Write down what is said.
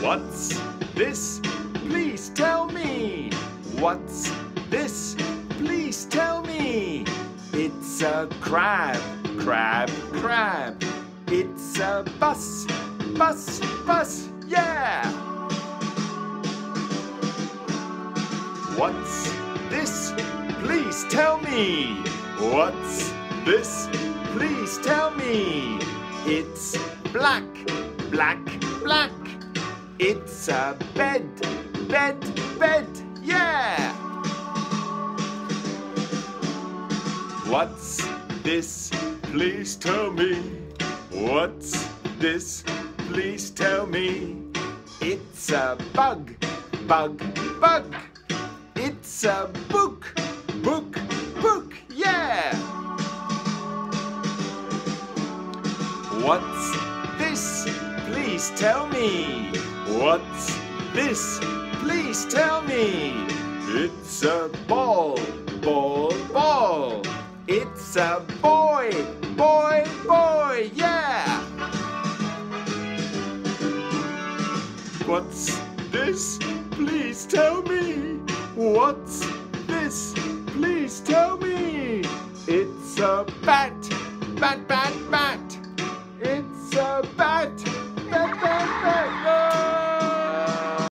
What's this? Please tell me. What's this? Please tell me. It's a crab, crab, crab. It's a bus, bus, bus, yeah. What's this? Please tell me. What's this? Please tell me. It's black, black, black. It's a bed, bed, bed, yeah. What's this? Please tell me. What's this? Please tell me. It's a bug, bug, bug. It's a book, book, book, yeah. What's? Please tell me. What's this? Please tell me. It's a ball, ball, ball. It's a boy, boy, boy, yeah. What's this? Please tell me. What's this? Please tell me. It's a bat,